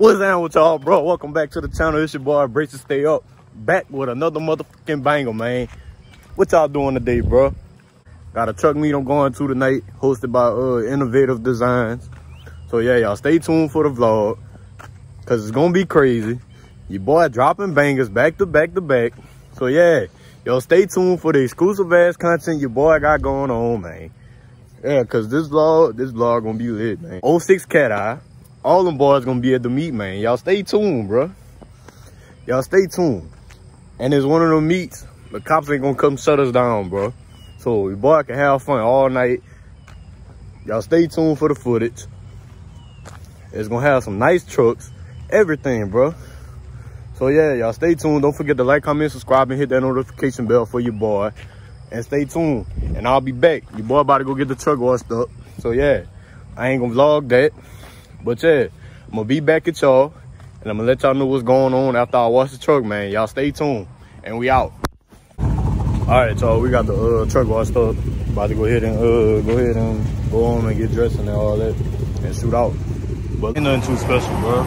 What's down with y'all, bro? Welcome back to the channel. It's your boy, Bracy Stay Up. Back with another motherfucking banger, man. What y'all doing today, bro? Got a truck meet I'm going to tonight, hosted by uh, Innovative Designs. So yeah, y'all stay tuned for the vlog, cause it's gonna be crazy. Your boy dropping bangers back to back to back. So yeah, y'all stay tuned for the exclusive ass content your boy got going on, man. Yeah, cause this vlog, this vlog gonna be lit, man. 06 Cat Eye. All them boys gonna be at the meet, man. Y'all stay tuned, bro. Y'all stay tuned. And it's one of them meets, the cops ain't gonna come shut us down, bro. So your boy can have fun all night. Y'all stay tuned for the footage. It's gonna have some nice trucks, everything, bro. So yeah, y'all stay tuned. Don't forget to like, comment, subscribe, and hit that notification bell for your boy. And stay tuned. And I'll be back. Your boy about to go get the truck washed up. So yeah, I ain't gonna vlog that. But yeah, I'm gonna be back at y'all. And I'm gonna let y'all know what's going on after I wash the truck, man. Y'all stay tuned. And we out. All right, y'all, we got the uh, truck washed up. About to go ahead and uh, go ahead and go home and get dressed and all that and shoot out. But ain't nothing too special, bro.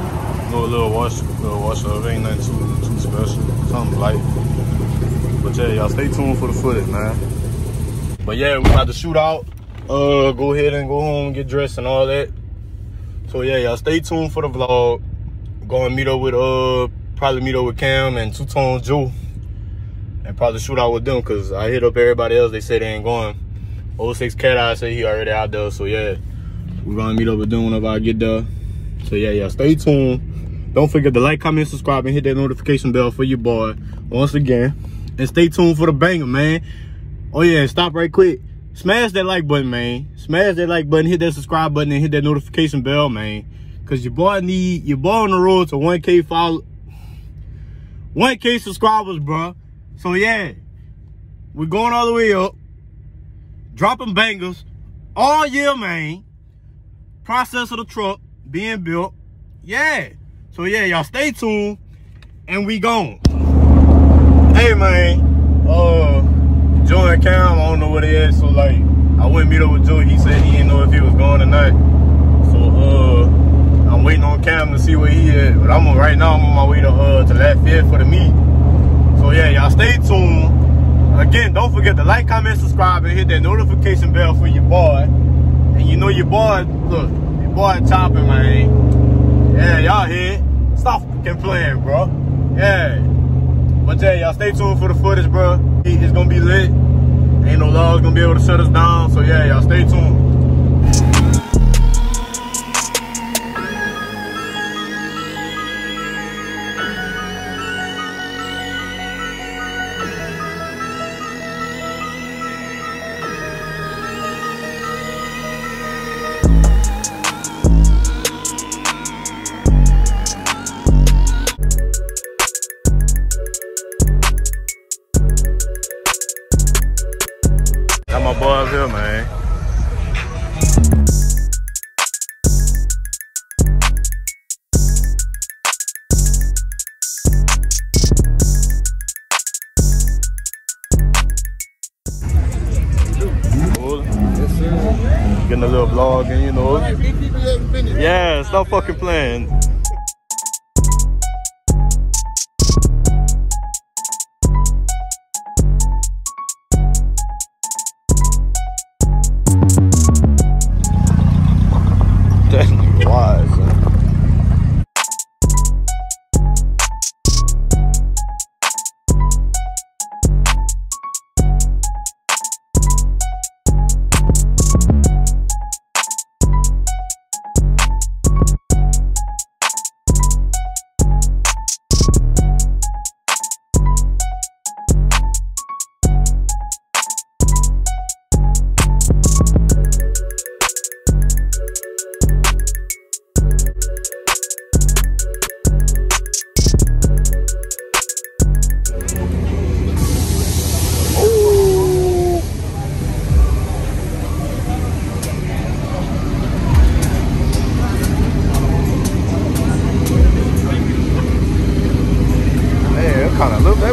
No little wash, little wash up. Ain't nothing too too special. Something light. But yeah, y'all stay tuned for the footage, man. But yeah, we about to shoot out. Uh, go ahead and go home, and get dressed and all that. So yeah, y'all stay tuned for the vlog. Going meet up with uh, probably meet up with Cam and Two Tone Joe, and probably shoot out with them because I hit up everybody else. They say they ain't going. 06 Cat Eye say he already out there. So yeah, we're gonna meet up with them whenever I get there. So yeah, y'all stay tuned. Don't forget to like, comment, subscribe, and hit that notification bell for your boy once again. And stay tuned for the banger, man. Oh yeah, stop right quick. Smash that like button, man. Smash that like button, hit that subscribe button, and hit that notification bell, man. Cause your boy need your boy on the road to 1K follow 1K subscribers, bro. So yeah, we're going all the way up. Dropping bangers all year, man. Process of the truck being built. Yeah. So yeah, y'all stay tuned and we gone. Hey man, uh Joe and Cam, I don't know where what it is. So like I went meet up with Joe. He said he didn't know if he was going tonight. So uh I'm waiting on Cam to see where he is. But I'm right now I'm on my way to uh to Lafayette for the meet. So yeah, y'all stay tuned. Again, don't forget to like, comment, subscribe, and hit that notification bell for your boy. And you know your boy, look, your boy chopping, man. Yeah, y'all here. Stop fucking playing, bro. Yeah. But yeah, y'all stay tuned for the footage, bro. It's gonna be lit. Ain't no laws gonna be able to shut us down. So yeah, y'all stay tuned. Little you know. Yeah, stop fucking playing.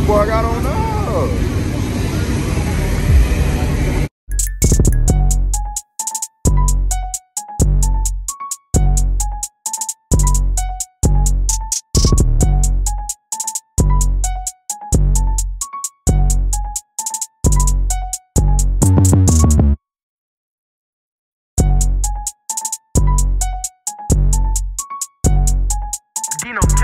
That boy got on up. Dino.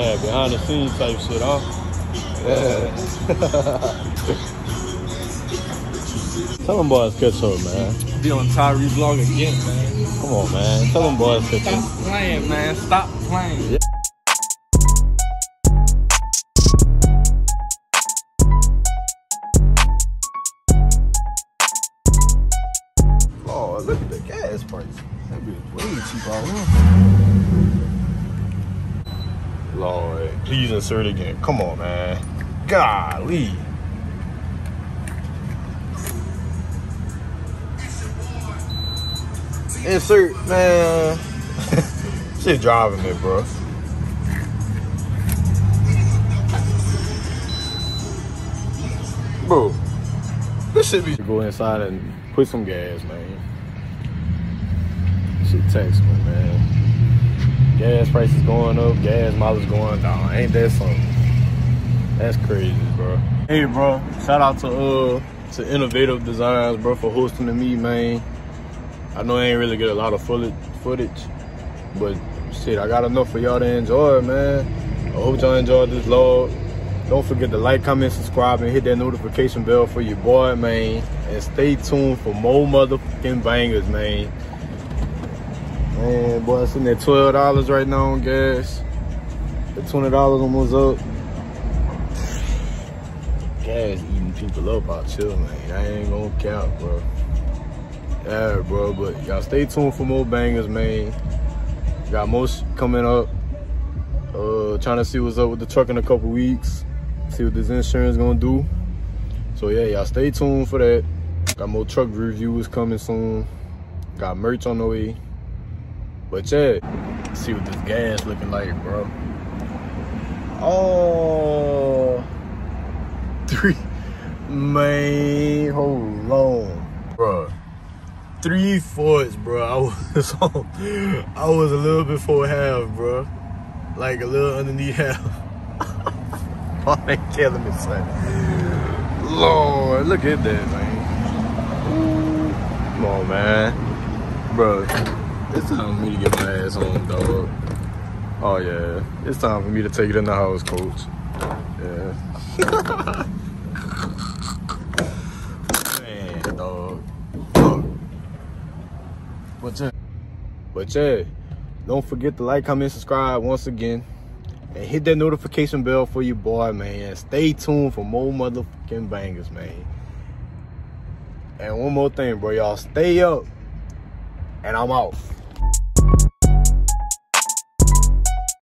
Yeah, behind the scenes type shit, huh? Yeah. Tell them boys catch up, man. Be on Tyree vlog again, man. Come on, man. Tell them boys catch Stop playing, man. Stop playing. Yeah. Oh, look at the gas price. That be way cheap out here. Lord, please insert again. Come on, man. Golly. Insert, man. Shit driving me, bro. Bro, this should be. Go inside and put some gas, man. Shit text me, man. Gas prices going up, gas mileage going down. Ain't that something? That's crazy, bro. Hey, bro. Shout out to uh to Innovative Designs, bro, for hosting the meet, man. I know I ain't really get a lot of footage, footage, but shit, I got enough for y'all to enjoy, man. I hope y'all enjoyed this vlog. Don't forget to like, comment, subscribe, and hit that notification bell for your boy, man. And stay tuned for more motherfucking bangers, man. Man, boy, sitting at twelve dollars right now on gas. The twenty dollars almost up. Gas eating people up out here, man. I ain't gonna count, bro. Yeah, bro, but y'all stay tuned for more bangers, man. Got most coming up. Uh, trying to see what's up with the truck in a couple weeks. See what this insurance gonna do. So yeah, y'all stay tuned for that. Got more truck reviews coming soon. Got merch on the way. But yeah, see what this gas looking like, bro. Oh, three, man, hold on, bro three fourths, bro. I was on, I was a little before half, bro. Like a little underneath half. oh, they killing me, son. Lord, look at that, man. Come on, man. Bro, it's time for me to get my ass home, dog. Oh, yeah. It's time for me to take it in the house, coach. Yeah. man, dog. But yeah, but yeah, don't forget to like, comment, subscribe once again. And hit that notification bell for your boy, man. Stay tuned for more motherfucking bangers, man. And one more thing, bro. Y'all stay up. And I'm out.